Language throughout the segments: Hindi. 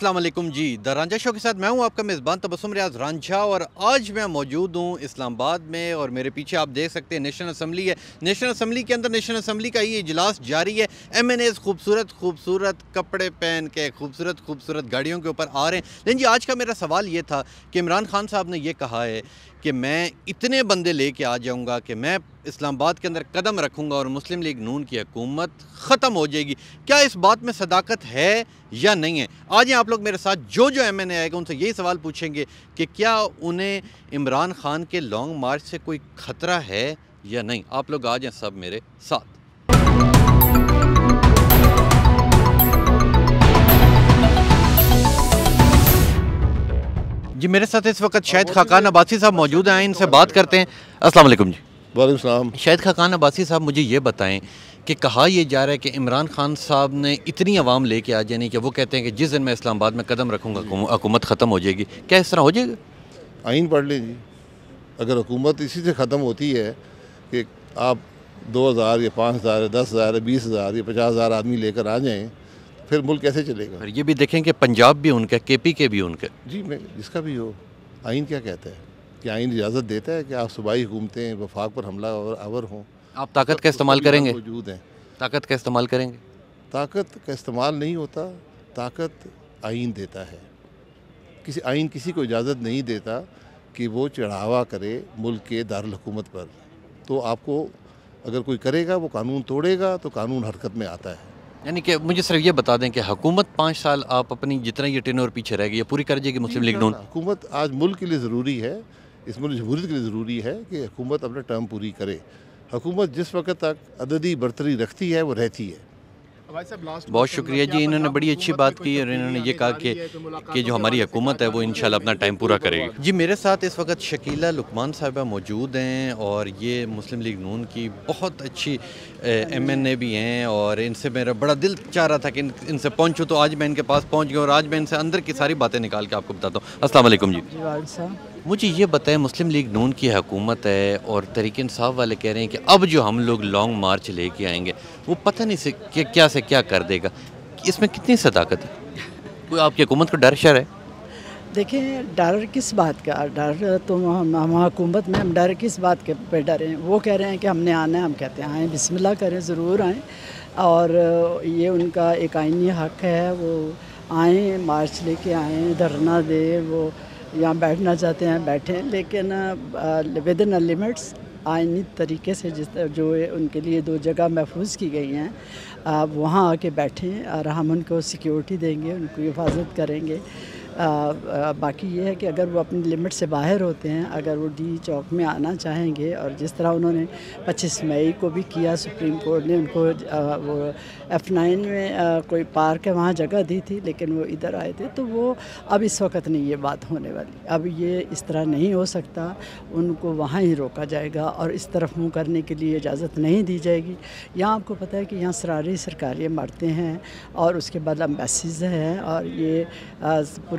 वालेकुम जी। द रांझा शो के साथ मैं हूँ आपका मेज़बान तबसम रियाज रांझा और आज मैं मौजूद हूँ इस्लामाबाद में और मेरे पीछे आप देख सकते हैं नेशनल असम्बली है। नेशनल असम्बली के अंदर नेशनल असम्बली का ये इजलास जारी है। एम एन एज़ खूबसूरत खूबसूरत कपड़े पहन के, खूबसूरत खूबसूरत गाड़ियों के ऊपर आ रहे हैं। लेकिन जी, आज का मेरा सवाल ये था कि इमरान खान साहब ने यह कहा है कि मैं इतने बंदे लेके आ जाऊँगा कि मैं इस्लामाबाद के अंदर कदम रखूँगा और मुस्लिम लीग नून की हकूमत ख़त्म हो जाएगी। क्या इस बात में सदाकत है या नहीं है? आज आप लोग मेरे साथ जो जो एम एन ए आएगा, उनसे यही सवाल पूछेंगे कि क्या उन्हें इमरान खान के लॉन्ग मार्च से कोई ख़तरा है या नहीं? आप लोग आ जाएँ सब मेरे साथ। जी, मेरे साथ इस वक्त शायद खाकान अब्बासी साहब मौजूद हैं। इनसे बात करते हैं। अस्सलाम वालेकुम जी। वालेकुम शायद खाकान अब्बासी साहब मुझे ये बताएँ कि कहा यह जा रहा है कि इमरान खान साहब ने इतनी आवाम लेके आ जानी कि वो कहते हैं कि जिस दिन मैं इस्लामाबाद में कदम रखूँगा हुकूमत ख़त्म हो जाएगी। क्या इस तरह हो जाएगा? आइन पढ़ लें जी। अगर हुकूमत इसी से ख़त्म होती है कि आप दो हज़ार या पाँच हज़ार या दस हज़ार या बीस हज़ार या पचास हज़ार आदमी लेकर आ जाएँ फिर मुल्क कैसे चलेगा? ये भी देखें कि पंजाब भी उनका के पी के भी उनका। जी मैं जिसका भी हो आइन क्या कहता है? कि आइन इजाज़त देता है कि आप सूबाई हुकूमतें वफाक पर हमला और आवर हों। आप ताकत का इस्तेमाल करेंगे? मौजूद हैं। ताकत का इस्तेमाल करेंगे? ताकत का इस्तेमाल नहीं होता ताकत आइन देता है। किसी आइन किसी को इजाज़त नहीं देता कि वो चढ़ावा करे मुल्क के दारकूमत पर। तो आपको अगर कोई करेगा वो कानून तोड़ेगा तो कानून हरकत में आता है। यानी कि मुझे सिर्फ़ ये बता दें कि हुकूमत पाँच साल आप अपनी जितना ये टेन और पीछे रह गई पूरी कर जाएगी मुस्लिम लीग नून हुकूमत आज मुल्क के लिए ज़रूरी है इस मुल्क जमहूरीत के लिए ज़रूरी है कि हुकूमत अपना टर्म पूरी करे। हुकूमत जिस वक्त तक अददी बरतरी रखती है वो रहती है। बहुत शुक्रिया जी इन्होंने बड़ी अच्छी बात की और इन्होंने ये कहा कि कि जो हमारी हुकूमत है वो इन अपना टाइम पूरा करेगी। जी मेरे साथ इस वक्त शकीला लुकमान साहबा मौजूद हैं और ये मुस्लिम लीग नून की बहुत अच्छी एम एन ए भी हैं और इनसे मेरा बड़ा दिल चाह रहा था कि इनसे पहुँचूँ। तो आज मैं इनके पास पहुँच गया और आज मैं इनसे अंदर की सारी बातें निकाल के आपको बताता हूँ। असल जी। मुझे ये बताएँ, मुस्लिम लीग नून की हुकूमत है और तरीक इंसाफ वाले कह रहे हैं कि अब जो हम लोग लॉन्ग मार्च लेके आएँगे, वो पता नहीं से कि क्या से क्या कर देगा। इसमें कितनी सदाकत है? कोई आपकी हुकूमत को डर शर है? देखें डर किस बात का? डर तो हम हुकूमत में हम डर किस बात के पे डर हैं? वो कह रहे हैं कि हमने आना है, हम कहते हैं, आए, बिस्मिल्लाह करें, ज़रूर आएँ। और ये उनका एक आइनी हक है, वो आएँ, मार्च लेके आएँ, धरना दे, वो यहाँ बैठना चाहते हैं, बैठें लेकिन विद इन लिमिट्स आइनी तरीके से जिस जो उनके लिए दो जगह महफूज की गई हैं, आप वहाँ आके बैठें और हम उनको सिक्योरिटी देंगे, उनको हिफाजत करेंगे। बाकी ये है कि अगर वो अपनी लिमिट से बाहर होते हैं अगर वो डी चौक में आना चाहेंगे और जिस तरह उन्होंने 25 मई को भी किया सुप्रीम कोर्ट ने उनको आ, वो एफ़ नाइन में आ, कोई पार्क है वहाँ जगह दी थी लेकिन वो इधर आए थे तो वो अब इस वक्त नहीं ये बात होने वाली। अब ये इस तरह नहीं हो सकता उनको वहाँ ही रोका जाएगा और इस तरफ़ मुँह करने के लिए इजाज़त नहीं दी जाएगी। यहाँ आपको पता है कि यहाँ सरारी सरकारी मरते हैं और उसके बाद अम्बेसीज़ हैं और ये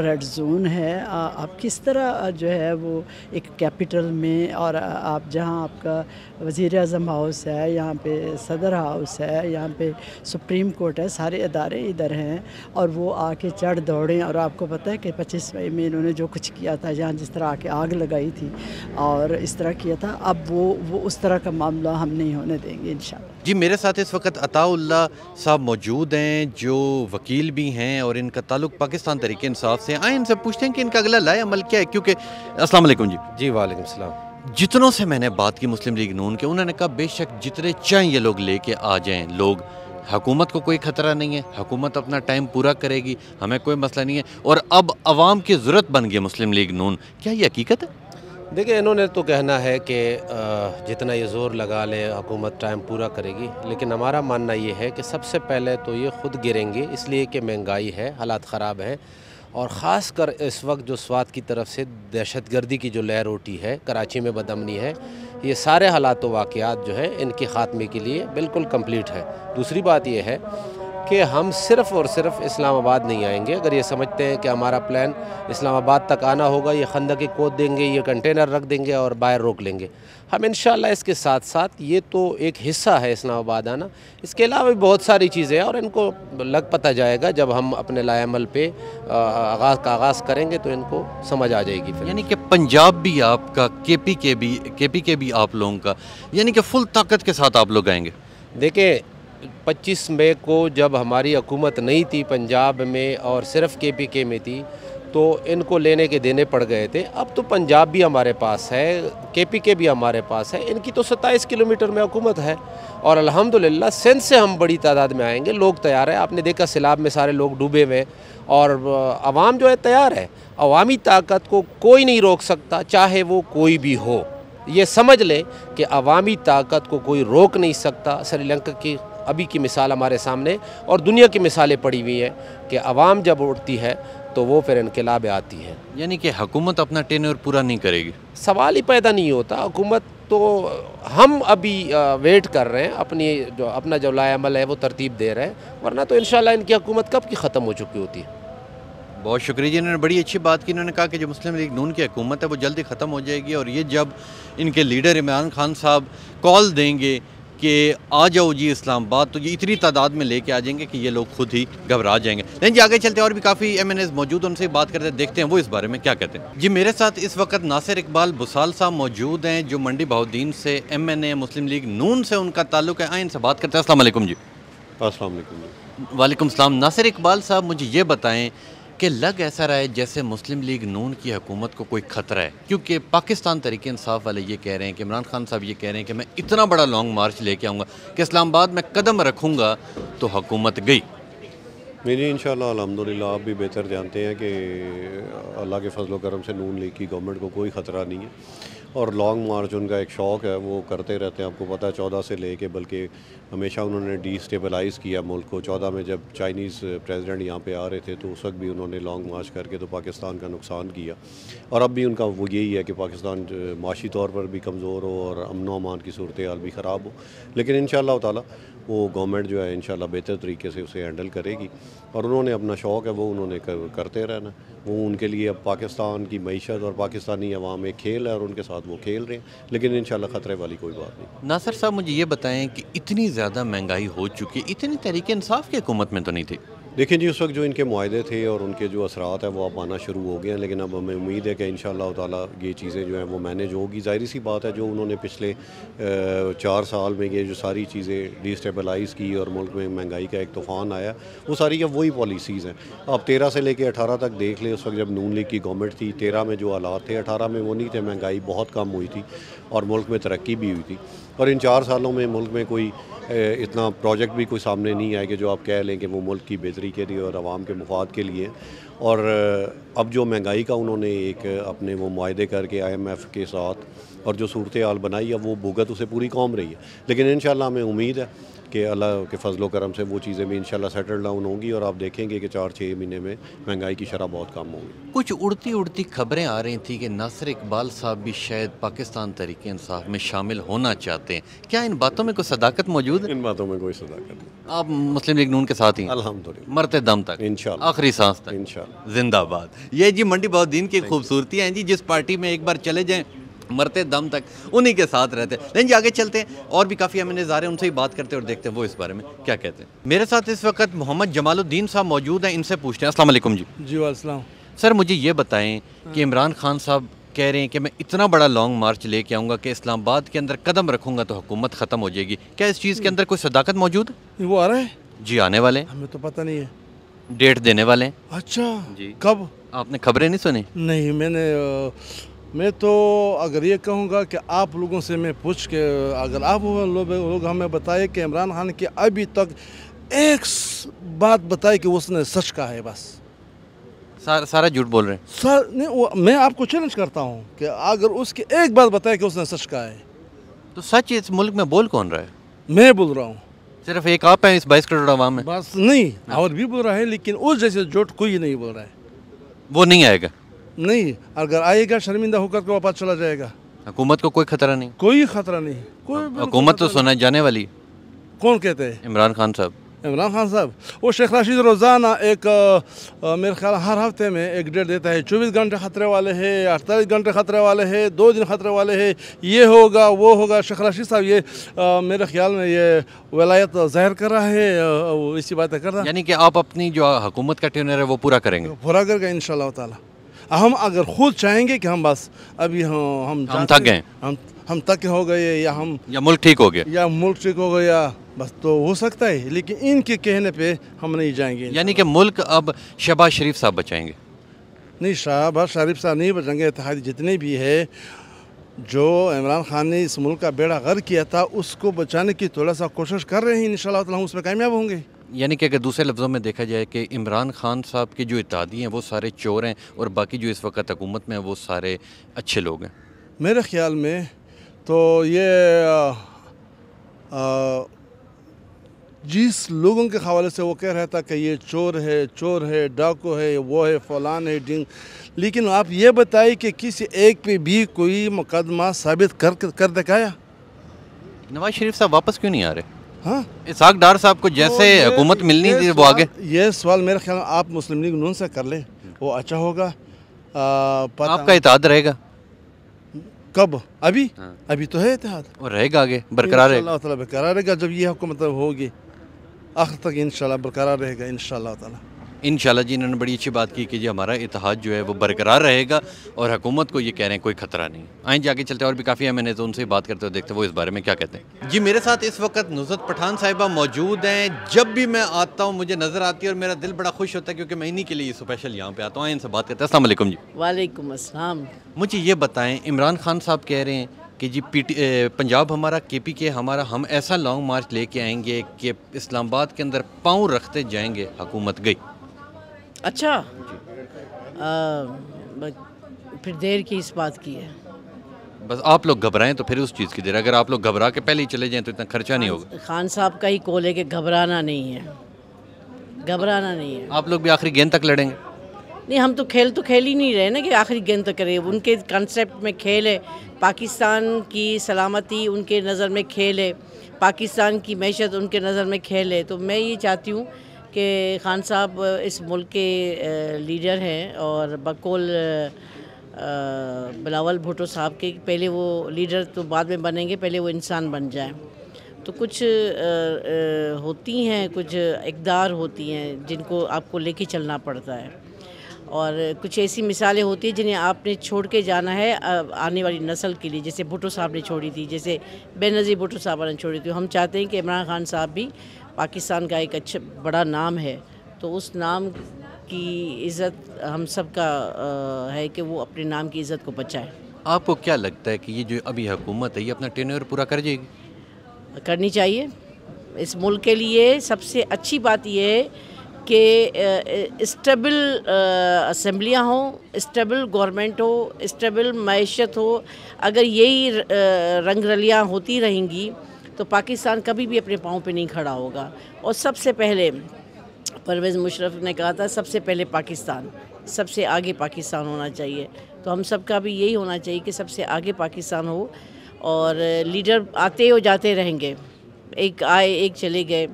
रेड जोन है। आ, आप किस तरह जो है वो एक कैपिटल में और आप जहाँ आपका वज़ी अजम हाउस है यहाँ पे सदर हाउस है यहाँ पे सुप्रीम कोर्ट है सारे इदारे इधर हैं और वो आके चढ़ दौड़े और आपको पता है कि पच्चीस मई में इन्होंने जो कुछ किया था जहाँ जिस तरह आके आग लगाई थी और इस तरह किया था अब वो वो उस तरह का मामला हम नहीं होने देंगे इन जी मेरे साथ इस वक्त अताउल्ला साहब मौजूद हैं जो वकील भी हैं और इनका ताल्लुक पाकिस्तान तरीके इंसाफ से आए इनसे पूछते हैं कि इनका अगला लाए अमल क्या है क्योंकि अस्सलाम वालेकुम जी। जी वालेकुम सलाम। जितनों से मैंने बात की मुस्लिम लीग नून के उन्होंने कहा बेशक जितने चाहें ये लोग लेके आ जाएँ। लोग हुकूमत को कोई ख़तरा नहीं है। हुकूमत अपना टाइम पूरा करेगी हमें कोई मसला नहीं है। और अब आवाम की ज़रूरत बन गई मुस्लिम लीग नून। क्या ये हकीकत है? देखिए, इन्होंने तो कहना है कि जितना ये ज़ोर लगा ले, हुकूमत टाइम पूरा करेगी। लेकिन हमारा मानना ये है कि सबसे पहले तो ये ख़ुद गिरेंगे, इसलिए कि महँगाई है, हालात ख़राब हैं। और ख़ास कर इस वक्त जो स्वाद की तरफ़ से दहशत गर्दी की जो लहर उठी है, कराची में बदमनी है, ये सारे हालात वाक़ात जो है, इनके ख़ात्मे के लिए बिल्कुल कंप्लीट है। दूसरी बात यह है कि हम सिर्फ़ और सिर्फ़ इस्लामाबाद नहीं आएँगे। अगर ये समझते हैं कि हमारा प्लान इस्लामाबाद तक आना होगा ये खंदा की कोद देंगे ये कंटेनर रख देंगे और बाहर रोक लेंगे। हम इन इसके साथ साथ ये तो एक हिस्सा है इस्लामाबाद आना। इसके अलावा भी बहुत सारी चीज़ें हैं और इनको लग पता जाएगा जब हम अपने लाएमल पे आगाज़ का आगाज़ करेंगे तो इनको समझ आ जाएगी फिर। यानी कि पंजाब भी आपका के पी के भी के पी के भी आप लोगों का यानी कि फुल ताकत के साथ आप लोग आएँगे। देखें 25 मई को जब हमारी हुकूमत नहीं थी पंजाब में और सिर्फ़ के पी के में थी तो इनको लेने के देने पड़ गए थे। अब तो पंजाब भी हमारे पास है के पी के भी हमारे पास है, इनकी तो सत्ताईस किलोमीटर में हुकूमत है। और अल्हम्दुलिल्लाह, सिंध से हम बड़ी तादाद में आएँगे, लोग तैयार हैं। आपने देखा सैलाब में सारे लोग डूबे हुए और आवाम जो है तैयार है। अवामी ताकत को कोई नहीं रोक सकता, चाहे वो कोई भी हो। ये समझ लें कि अवामी ताकत को कोई रोक नहीं सकता। श्रीलंका की अभी की मिसाल हमारे सामने और दुनिया की मिसालें पड़ी हुई हैं कि अवाम जब उठती है तो वो फिर इनकलाब आती है। यानी कि हुकूमत अपना टेन्योर पूरा नहीं करेगी। सवाल ही पैदा नहीं होता। हुकूमत तो हम अभी वेट कर रहे हैं अपनी जो अपना जो लायामल है वो तरतीब दे रहे हैं वरना तो इन इनकी हुकूमत कब की ख़त्म हो चुकी होती? है बहुत शुक्रिया जी इन्होंने बड़ी अच्छी बात की। इन्होंने कहा कि जो मुस्लिम लीग नून की हुकूमत है वो जल्दी ख़त्म हो जाएगी और ये जब इनके लीडर इमरान खान साहब कॉल देंगे कि आ जाओ जी इस्लामाबाद तो ये इतनी तादाद में लेके आ जाएँगे कि ये लोग खुद ही घबरा जाएँगे। लेकिन जी आगे चलते हैं और भी काफ़ी एम एन एस मौजूद उनसे बात करते हैं देखते हैं वो इस बारे में क्या कहते हैं। जी मेरे साथ इस वक्त नासिर इकबाल बुसाल साहब मौजूद हैं जो मंडी बहुद्दीन से M N A Muslim League Noon से उनका ताल्लुक है। आए इनसे बात करते हैं। असल जी। असल वालेकुम सलाम। नासिर इकबाल साहब मुझे ये बताएँ कि लग ऐसा रहा है जैसे मुस्लिम लीग नून की हुकूमत को कोई ख़तरा है। क्योंकि पाकिस्तान तरीके इंसाफ वाले ये कह रहे हैं कि इमरान खान साहब ये कह रहे हैं कि मैं इतना बड़ा लॉन्ग मार्च लेके आऊँगा कि इस्लामाबाद में कदम रखूँगा तो हुकूमत गई। मेरी इन अलहमदिल्ला आप भी बेहतर जानते हैं कि अल्लाह के फजल करम से नून लीग की गवर्नमेंट को कोई ख़तरा नहीं है। और लॉन्ग मार्च उनका एक शौक़ है, वो करते रहते हैं। आपको पता है, चौदह से लेके, बल्कि हमेशा उन्होंने डिस्टेबलाइज़ किया मुल्क को। चौदह में जब चाइनीज़ प्रेसिडेंट यहाँ पे आ रहे थे तो उस वक्त भी उन्होंने लॉन्ग मार्च करके तो पाकिस्तान का नुकसान किया। और अब भी उनका वो यही है कि पाकिस्तान माशी तौर पर भी कमज़ोर हो और अमन अमान की सूरत हाल भी ख़राब हो। लेकिन इन ताला वो गवर्नमेंट जो है इन बेहतर तरीके से उसे हैंडल करेगी। और उन्होंने अपना शौक़ है वो उन्होंने कर, करते रहना। वो उनके लिए अब पाकिस्तान की मीशत और पाकिस्तानी अवाम एक खेल है और उनके साथ वो खेल रहे हैं। लेकिन इन ख़तरे वाली कोई बात नहीं। नासर साहब मुझे ये बताएँ कि इतनी ज़्यादा महँगाई हो चुकी है इतनी तरीके इंसाफ की हुकूमत में तो नहीं थी। देखिए जी, उस वक्त जो इनके माहे थे और उनके जो असरात हैं, वो अब आना शुरू हो गए हैं, लेकिन अब हमें उम्मीद है कि इन ताला ये चीज़ें जो हैं वो मैनेज होगी। ज़ाहिर सी बात है, जो उन्होंने पिछले चार साल में ये जो सारी चीज़ें डिस्टेबलाइज़ की और मुल्क में महँगाई का एक तूफ़ान आया, वो सारी अब वही पॉलिसीज़ हैं। अब तेरह से लेकर अठारह तक देख लें, उस वक्त जब नून लीग की गवर्नमेंट थी, तेरह में जो हालात थे, अठारह में वो नहीं थे, महँगाई बहुत कम हुई थी और मुल्क में तरक्की भी हुई थी। और इन चार सालों में मुल्क में कोई इतना प्रोजेक्ट भी कोई सामने नहीं आया कि जो आप कह लें कि वो मुल्क की बेहतरी के लिए और आवाम के मफाद के लिए। और अब जो महँगाई का उन्होंने एक अपने वो माहे करके आईएमएफ के साथ और जो सूरत हाल बनाई है वो भुगत उसे पूरी कौम रही है। लेकिन इन हमें उम्मीद है कि अल्लाह के फजलो करम से वो चीज़ें भी इंशाल्लाह सेटल डाउन होंगी और आप देखेंगे कि चार छः महीने में महँगाई की शरह बहुत कम होगी। कुछ उड़ती उड़ती खबरें आ रही थी कि नासिर इकबाल साहब भी शायद पाकिस्तान तरीके इंसाफ में शामिल होना चाहते हैं। क्या इन बातों में कोई सदाकत मौजूद है? इन बातों में कोई सदाकत नहीं। आप मुस्लिम लीग नून के साथ ही अलहमदिल्ला मरते दम तक। इंशाल्लाह। आखिरी सांस तक। इंशाल्लाह। जिंदाबाद। ये जी मंडी बहुत दिन की खूबसूरती है जी जिस पार्टी में एक बार चले जाएँ मरते दम तक उन्हीं के साथ रहते हैं। लेकिन जी आगे चलते हैं और भी काफ़ी एम आ रहे हैं उनसे ही बात करते हैं और देखते हैं वो इस बारे में क्या कहते हैं। मेरे साथ इस वक्त मोहम्मद जमालुद्दीन साहब मौजूद हैं इनसे पूछते हैं। असल जी। जी वालेकुम सर मुझे ये बताएँ कि इमरान खान साहब कह रहे हैं कि मैं इतना बड़ा लॉन्ग मार्च लेके आऊँगा कि इस्लामाबाद के अंदर कदम रखूँगा तो हुकूमत ख़त्म हो जाएगी। क्या इस चीज़ के अंदर कोई सदाकत मौजूद? वो आ रहा है? जी आने वाले हमें तो पता नहीं है। डेट देने वाले हैं। अच्छा जी। कब? आपने खबरें नहीं सुनी? नहीं मैंने मैं तो अगर ये कहूँगा कि आप लोगों से मैं पूछ के अगर आप लोग हमें बताए कि इमरान खान की अभी तक एक बात बताए कि उसने सच कहा है बस। सारा सारा झूठ बोल रहे हैं। सर नहीं वो, मैं आपको चैलेंज करता हूँ कि अगर उसकी एक बात बताए कि उसने सच कहा है। तो सच इस मुल्क में बोल कौन रहा है? मैं बोल रहा हूँ। सिर्फ़ एक आप हैं इस बाईस करोड़ आवाम में। बस नहीं और भी बोल रहा है लेकिन उस जैसे जोट कोई नहीं बोल रहा है। वो नहीं आएगा। नहीं अगर आएगा शर्मिंदा होकर के वापस चला जाएगा। हुकूमत को कोई खतरा नहीं। कोई खतरा नहीं कोई हुकूमत तो सुना जाने वाली कौन कहते हैं? इमरान खान साहब। इमरान खान साहब वो शेख राशिद रोज़ाना एक आ, मेरे ख्याल हर हफ़्ते में एक डेट देता है चौबीस घंटे ख़तरे वाले हैं अड़तालीस घंटे ख़तरे वाले हैं दो दिन ख़तरे वाले हैं ये होगा वो होगा शेख राशिद साहब ये आ, मेरे ख्याल में ये वलायत ज़ाहिर कर रहा है इसी बातें कर रहा है यानी कि आप अपनी जो हुकूमत का टेनर है वो पूरा करेंगे पूरा करके इन ताला हम अगर खुद चाहेंगे कि हम बस अभी हम हम थक गए। हम हम तक हो गए या हम या मुल्क ठीक हो गया? या मुल्क ठीक हो गया बस तो हो सकता है लेकिन इनके कहने पे हम नहीं जाएँगे। यानी कि मुल्क अब शहबाज शरीफ साहब बचाएँगे। नहीं शाहबाज शरीफ साहब नहीं बचेंगे इतिहादी जितने भी है जो इमरान खान ने इस मुल्क का बेड़ा गर्क किया था उसको बचाने की थोड़ा सा कोशिश कर रहे हैं इन हम उसमें कामयाब होंगे। यानी कि अगर दूसरे लफ्ज़ों में देखा जाए कि इमरान खान साहब के जो इत्यादी हैं वो सारे चोर हैं और बाकी जो इस वक्त हुकूमत में हैं वो सारे अच्छे लोग हैं। मेरे ख्याल में तो ये जिस लोगों के हवाले से वो कह रहा था कि ये चोर है चोर है डाकू है वो है फलान है डिंग। लेकिन आप ये बताइए कि किसी एक पे भी कोई मुकदमा साबित कर कर दिखाया? नवाज़ शरीफ साहब वापस क्यों नहीं आ रहे? हाँ? इसाक डार साहब को जैसे तो हुकूमत मिलनी थी वो आगे। ये सवाल मेरे ख्याल आप मुस्लिम लीग नून से कर ले वो अच्छा होगा। आ, आपका इतिहाद रहेगा। कब? अभी? हाँ। अभी तो है इतिहाद। और रहेगा आगे बरकरार रहेगा। बरकरार रहेगा जब ये हुकूमत होगी आखिर तक इन बरकरार रहेगा इन ताला। इन जी इन्होंने बड़ी अच्छी बात की कि जी हमारा इतिहाद जो है वो बरकरार रहेगा और हुकूमत को ये कह रहे हैं कोई खतरा नहीं। आए जाके चलते और भी काफ़ी है मैंने तो उनसे बात करते हुए देखते वो इस बारे में क्या कहते हैं। जी मेरे साथ इस वक्त नुसरत पठान साहिबा मौजूद हैं। जब भी मैं आता हूँ मुझे नज़र आती है और मेरा दिल बड़ा खुश होता है क्योंकि मैं इन्हीं के लिए स्पेशल यहाँ पर आता हूँ। आए इनसे बात करते हैं। वालेकुम जी। वालेकुम अस्सलाम। मुझे ये बताएँ इमरान खान साहब कह रहे हैं कि जी ए, पंजाब हमारा के पी के हमारा हम ऐसा लॉन्ग मार्च लेके आएँगे कि इस्लामाबाद के अंदर पाँव रखते जाएँगे हुकूमत गई। अच्छा। आ, फिर देर की इस बात की है। बस आप लोग घबराएँ तो फिर उस चीज़ की देर। अगर आप लोग घबरा के पहले ही चले जाएँ तो इतना खर्चा नहीं होगा। खान साहब का ही कोल है कि घबराना नहीं है। घबराना नहीं है। आप लोग भी आखिरी गेंद तक लड़ेंगे। नहीं हम तो खेल तो खेल ही नहीं रहे ना कि आखिरी गेंद तक करें। उनके कॉन्सेप्ट में खेल है। पाकिस्तान की सलामती उनके नज़र में खेल है। पाकिस्तान की मैशत उनके नज़र में खेल है। तो मैं ये चाहती हूँ कि खान साहब इस मुल्क के लीडर हैं और बकौल बिलावल भुट्टो साहब के, पहले वो लीडर तो बाद में बनेंगे, पहले वो इंसान बन जाए। तो कुछ होती हैं, कुछ इकदार होती हैं जिनको आपको लेके चलना पड़ता है। और कुछ ऐसी मिसालें होती हैं जिन्हें आपने छोड़ के जाना है आने वाली नस्ल के लिए। जैसे भुट्टो साहब ने छोड़ी थी, जैसे बेनज़ीर भुट्टो साहब ने छोड़ी थी। हम चाहते हैं कि इमरान खान साहब भी पाकिस्तान का एक अच्छा बड़ा नाम है। तो उस नाम की इज़्ज़त हम सब का है कि वो अपने नाम की इज़्ज़त को बचाए। आपको क्या लगता है कि ये जो अभी हुकूमत है ये अपना टेन्योर पूरा कर जाएगी? करनी चाहिए। इस मुल्क के लिए सबसे अच्छी बात यह है कि स्टेबल असम्बलियाँ हों स्टेबल गवर्नमेंट हो स्टेबल मैशत हो। अगर यही रंग रलियाँ होती रहेंगी तो पाकिस्तान कभी भी अपने पाँव पे नहीं खड़ा होगा। और सबसे पहले, परवेज़ मुशरफ ने कहा था, सबसे पहले पाकिस्तान, सबसे आगे पाकिस्तान होना चाहिए। तो हम सब का भी यही होना चाहिए कि सबसे आगे पाकिस्तान हो और लीडर आते और जाते रहेंगे। एक आए, एक चले गए,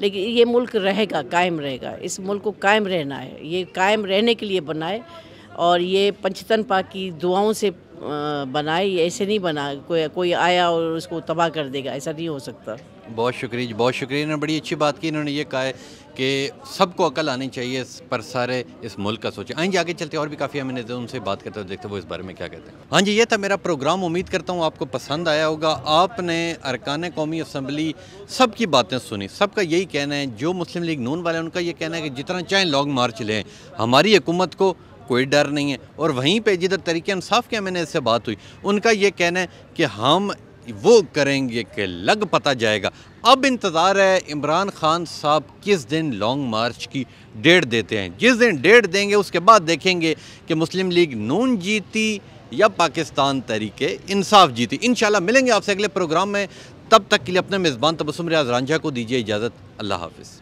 लेकिन ये मुल्क रहेगा, कायम रहेगा। इस मुल्क को कायम रहना है। ये कायम रहने के लिए बनाए और ये पंचतन पाक की दुआओं से बनाए ऐसे नहीं बना। कोई कोई आया और उसको तबाह कर देगा ऐसा नहीं हो सकता। बहुत शुक्रिया जी बहुत शुक्रिया। इन्होंने बड़ी अच्छी बात की। इन्होंने ये कहा है कि सबको अकल आनी चाहिए इस पर सारे इस मुल्क का सोचें। आएँगे आगे चलते और भी काफ़ी हमें तो उनसे बात करते हुए देखते हैं वो इस बारे में क्या कहते हैं। हाँ जी ये था मेरा प्रोग्राम। उम्मीद करता हूँ आपको पसंद आया होगा। आपने अरकान कौमी असम्बली सब की बातें सुनी। सबका यही कहना है जो मुस्लिम लीग नून वाले हैं, उनका ये कहना है कि जितना चाहें लॉन्ग मार्च लें। हमारी हुकूमत को कोई डर नहीं है। और वहीं पे जिधर तरीके इंसाफ के मैंने इससे बात हुई, उनका ये कहना है कि हम वो करेंगे कि लग पता जाएगा। अब इंतज़ार है इमरान खान साहब किस दिन लॉन्ग मार्च की डेट देते हैं। जिस दिन डेट देंगे, उसके बाद देखेंगे कि मुस्लिम लीग नून जीती या पाकिस्तान तरीके इंसाफ जीती। इंशाल्लाह मिलेंगे आपसे अगले प्रोग्राम में। तब तक के लिए अपने मेज़बान तबसम रियाज रांझा को दीजिए इजाज़त। अल्लाह हाफिज़।